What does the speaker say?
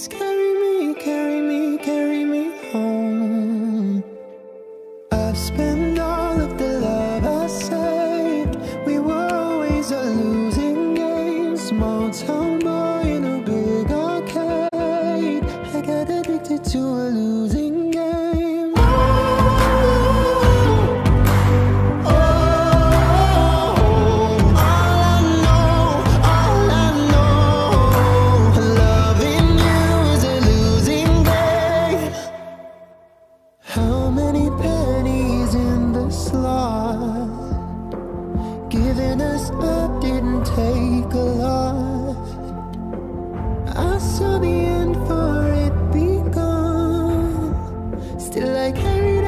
Please carry me, carry me, carry me home. I've spent all of the love I saved. We were always a losing game. Small town boy in a big arcade. I got addicted to a losing. How many pennies in the slot? Giving us up didn't take a lot. I saw the end for it be gone. Still, I carry